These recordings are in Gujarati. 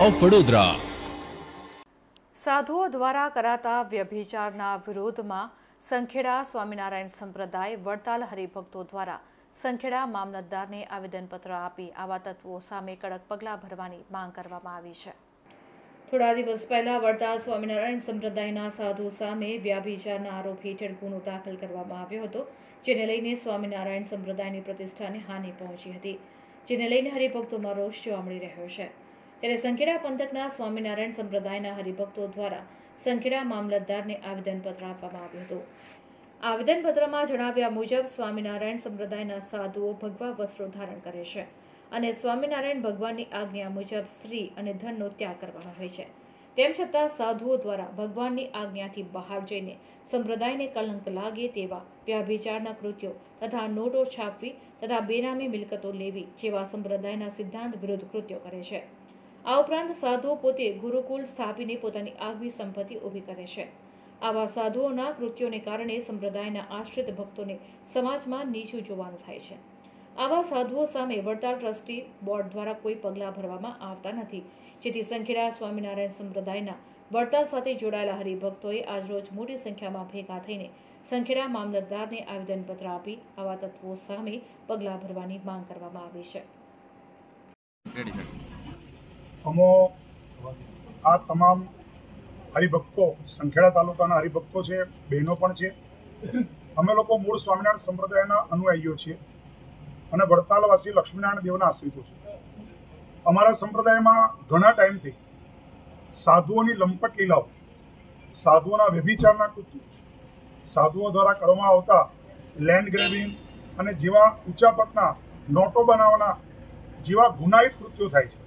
ઓફ વડોદરા સાધુઓ દ્વારા કરાતા વ્યભિચારના વિરોધમાં સંખેડા સ્વામિનારાયણ સંપ્રદાય વડતાલ હરિભક્તો દ્વારા સંખેડા મામલતદારને આવેદનપત્ર આપી આવા તત્વો સામે કડક પગલાં ભરવાની માંગ કરવામાં આવી છે. થોડા દિવસ પહેલા વડતાલ સ્વામિનારાયણ સંપ્રદાયના સાધુ સામે વ્યાભિચારના આરોપ હેઠળ ગુનો દાખલ કરવામાં આવ્યો હતો જેને લઈને સ્વામિનારાયણ સંપ્રદાયની પ્રતિષ્ઠાને હાનિ પહોંચી હતી. જેને લઈને હરિભક્તોમાં રોષ જોવા મળી રહ્યો છે. ત્યારે સંખેડા પંથકના સ્વામિનારાયણ સંપ્રદાયના હરિભક્તો દ્વારા સંખેડા મામલતદારને આવેદનપત્ર આપવામાં આવ્યું હતું. આવેદનપત્રમાં જણાવ્યા મુજબ સ્વામિનારાયણ સંપ્રદાયના સાધુઓ ભગવા વસ્ત્રો ધારણ કરે છે અને સ્વામિનારાયણ ભગવાનની આજ્ઞા મુજબ સ્ત્રી અને ધનનો ત્યાગ કરવાનો હોય છે. તેમ છતાં સાધુઓ દ્વારા ભગવાનની આજ્ઞાથી બહાર જઈને સંપ્રદાયને કલંક લાગે તેવા વ્યાભિચારના કૃત્યો તથા નોટો છાપવી તથા બેનામી મિલકતો લેવી જેવા સંપ્રદાયના સિદ્ધાંત વિરુદ્ધ કૃત્યો કરે છે. આ ઉપરાંત સાધુઓ પોતે ગુરુકુલ સ્થાપીને પોતાની આગવી સંપત્તિ ઊભી કરે છે. આવા સાધુઓના કૃત્યોને કારણે સંપ્રદાયના આશ્રિત ભક્તોને સમાજમાં નીચું જોવાનું થાય છે. આવા સાધુઓ સામે વડતાલ ટ્રસ્ટી બોર્ડ દ્વારા કોઈ પગલાં ભરવામાં આવતા નથી. જેથી સંખેડા સ્વામિનારાયણ સંપ્રદાયના વડતાલ સાથે જોડાયેલા હરિભક્તોએ આજરોજ મોટી સંખ્યામાં ભેગા થઈને સંખેડા મામલતદારને આવેદનપત્ર આપી આવા તત્વો સામે પગલાં ભરવાની માંગ કરવામાં આવી છે. અમો આ તમામ હરિભક્તો સંખેડા તાલુકાના હરિભક્તો છે બહેનો પણ છે. અમે લોકો મૂળ સ્વામિનારાયણ સંપ્રદાયના અનુયાયીઓ છીએ. અને વડતાલવાસી લક્ષ્મીનારાયણ દેવના આશ્રિતો છે. અમારા સંપ્રદાયમાં ઘણા ટાઈમથી સાધુઓની લંપટ લીલાઓ, સાધુઓના વ્યભિચારના કૃત્યો, સાધુઓ દ્વારા કરવામાં આવતા લેન્ડ ગ્રેબિંગ અને જેવા ઊંચા પતના નોટો બનાવવાના જેવા ગુનાહિત કૃત્યો થાય છે.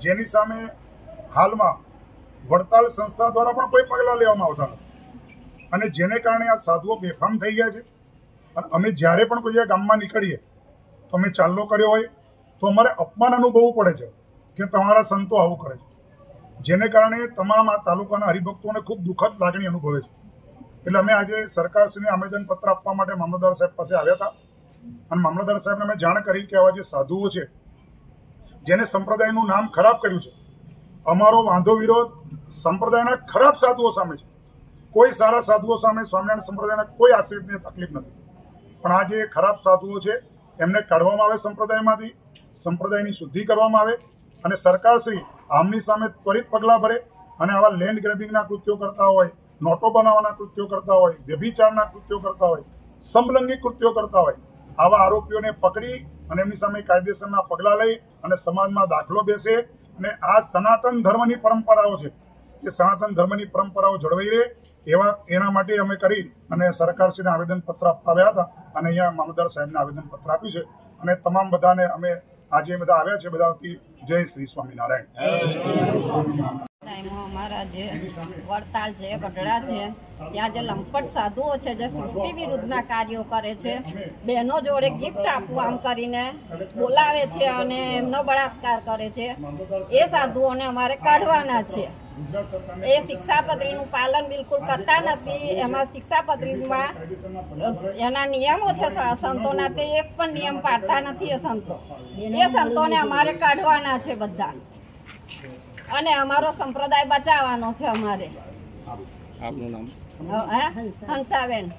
જેની સામે હાલમાં વડતાલ સંસ્થા દ્વારા પણ કોઈ પગલાં લેવામાં આવતા નથી. અને જેને કારણે આ સાધુઓ બેફામ થઈ ગયા છે. અને અમે જ્યારે પણ કોઈ ગામમાં નીકળીએ તો અમે ચાલ્લો કર્યો હોય, તો અમારે અપમાન અનુભવવું પડે છે કે તમારા સંતો આવું કરે છે. જેને કારણે તમામ આ તાલુકાના હરિભક્તોને ખૂબ દુઃખદ લાગણી અનુભવે છે. એટલે અમે આજે સરકારશ્રીને આવેદનપત્ર આપવા માટે મામલતદાર સાહેબ પાસે આવ્યા હતા. અને મામલતદાર સાહેબને અમે જાણ કરી કે આવા જે સાધુઓ છે, જેને સંપ્રદાયનું નામ ખરાબ કર્યું છે, અમારો વાંધો વિરોધ સંપ્રદાયના ખરાબ સાધુઓ સામે છે. કોઈ સારા સાધુઓ સામે સ્વામિનારાયણ સંપ્રદાયના કોઈ આશ્રિતને તકલીફ નથી. પણ આ જે ખરાબ સાધુઓ છે એમને કાઢવામાં આવે સંપ્રદાયમાંથી, સંપ્રદાયની શુદ્ધિ કરવામાં આવે અને સરકારશ્રી આમની સામે ત્વરિત પગલાં ભરે અને આવા લેન્ડ ગ્રેબિંગના કૃત્યો કરતા હોય, નોટો બનાવવાના કૃત્યો કરતા હોય, વ્યભિચારના કૃત્યો કરતા હોય, સમલંગી કૃત્યો કરતા હોય, આવા આરોપીઓને પકડી અને એમની સામે કાયદેસરના પગલાં લઈ અને સમાજમાં દાખલો બેસે અને આ સનાતન ધર્મની પરંપરાઓ છે. એ સનાતન ધર્મની પરંપરાઓ જળવાઈ રહે એવા એના માટે અમે કરી અને સરકારશ્રીને આવેદનપત્ર અપાવ્યા હતા અને અહીંયા મામલતદાર સાહેબને આવેદનપત્ર આપ્યું છે. અને તમામ બધાને અમે આજે બધા આવ્યા છે, બધા જય શ્રી સ્વામિનારાયણ. અમારા જે વડતાલ છે, ગઢડા છે, ત્યાં જે લંપટ સાધુઓ છે, જે સૃષ્ટિ વિરુદ્ધના કાર્યો કરે છે, બહેનો જોડે ગિફ્ટ આપવું આમ કરીને બોલાવે છે અને એમનો બળાત્કાર કરે છે. એ સાધુઓને અમારે કાઢવાના છે. એ શિક્ષાપત્રીનું પાલન બિલકુલ કરતા નથી. એમાં શિક્ષાપત્રીમાં એના નિયમો છે સ- સંતોના તે એક પણ નિયમ પાડતા નથી એ સંતો. એ સંતોને અમારે કાઢવાના છે બધા. અને અમારો સંપ્રદાય બચાવવાનો છે અમારે. આપનું નામ? હે? હંસાબેન.